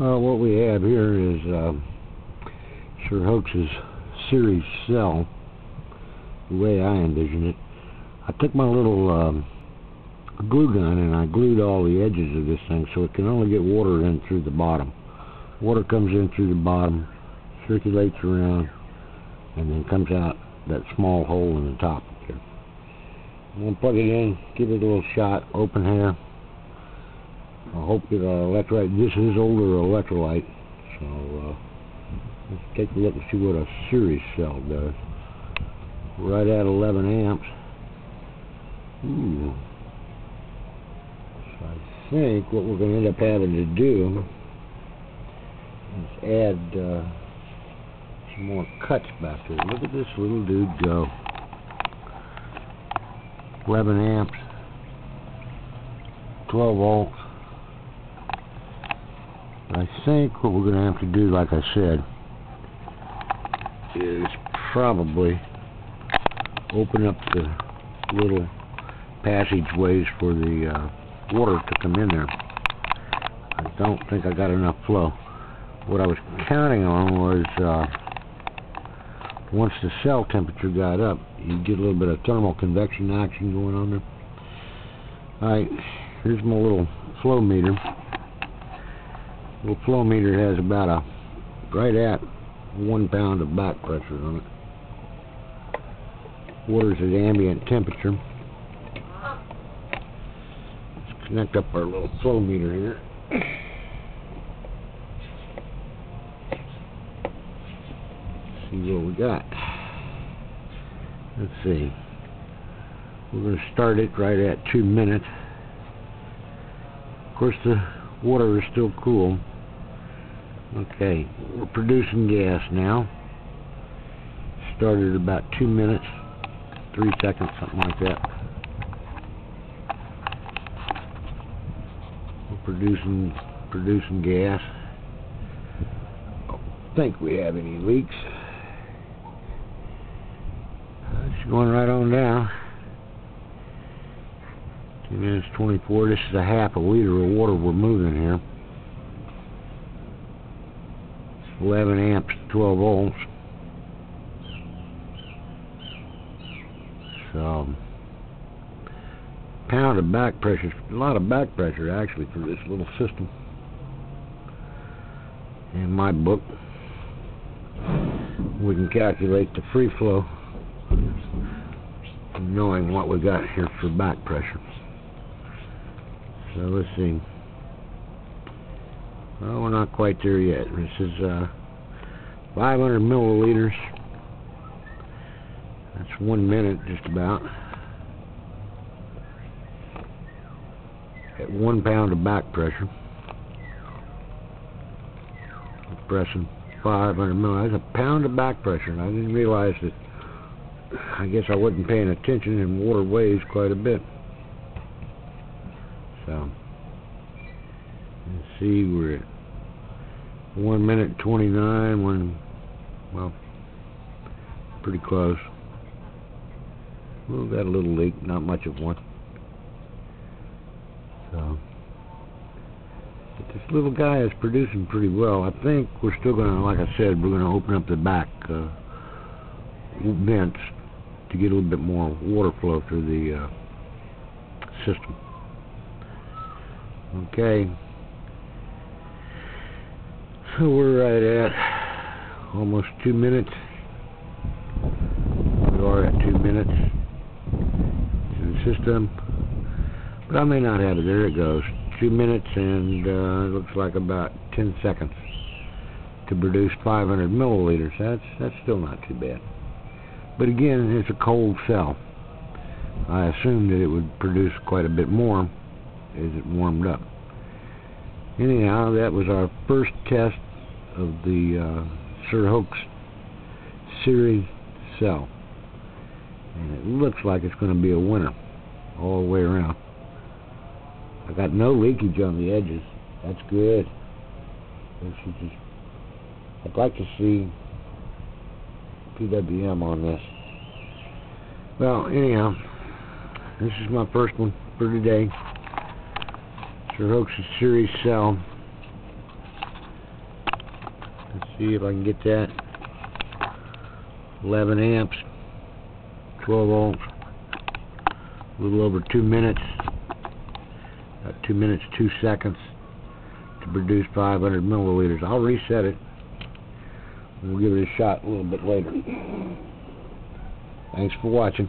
Well, what we have here is uh, sirHOAX's series cell, the way I envision it. I took my little um, glue gun and I glued all the edges of this thing so it can only get water in through the bottom. Water comes in through the bottom, circulates around, and then comes out that small hole in the top. Here. I'm going to plug it in, give it a little shot, open here. I hope that our electrolyte, this is older electrolyte, so uh, let's take a look and see what a series cell does. Right at 11 amps. Ooh. So I think what we're going to end up having to do is add uh, some more cuts back there. Look at this little dude go. 11 amps, 12 volts. I think what we're going to have to do, like I said, is probably open up the little passageways for the uh, water to come in there. I don't think I got enough flow. What I was counting on was uh, once the cell temperature got up, you get a little bit of thermal convection action going on there. Alright, here's my little flow meter. Little flow meter has about a right at one pound of back pressure on it. Water's at ambient temperature. Let's connect up our little flow meter here. See what we got. Let's see. We're going to start it right at two minutes. Of course, the water is still cool. Okay, we're producing gas now. Started about two minutes, three seconds, something like that. We're producing producing gas. Don't think we have any leaks. It's going right on down. Two minutes twenty-four. This is a half a liter of water we're moving here. 11 amps, 12 volts. So, pound of back pressure, a lot of back pressure actually for this little system. In my book, we can calculate the free flow knowing what we got here for back pressure. So let's see. Well, we're not quite there yet. This is uh, 500 milliliters. That's one minute, just about. At one pound of back pressure. Pressing 500 milliliters. That's a pound of back pressure. And I didn't realize that. I guess I wasn't paying attention, and water weighs quite a bit. So see, we're at one minute twenty nine. One, well, pretty close. We've got a little leak, not much of one. So, but this little guy is producing pretty well. I think we're still going to, like I said, we're going to open up the back uh, vents to get a little bit more water flow through the uh, system. Okay. We're right at almost two minutes. We are at two minutes in the system. But I may not have it. There it goes. Two minutes and uh, it looks like about 10 seconds to produce 500 milliliters. That's, that's still not too bad. But again, it's a cold cell. I assumed that it would produce quite a bit more as it warmed up. Anyhow, that was our first test of the uh, sirHOAX series cell. And it looks like it's going to be a winner all the way around. I got no leakage on the edges. That's good. I'd like to see PWM on this. Well, anyhow, this is my first one for today. sirHOAX's series cell. See if I can get that. 11 amps, 12 volts, a little over two minutes. About two minutes, two seconds to produce 500 milliliters. I'll reset it. We'll give it a shot a little bit later. Thanks for watching.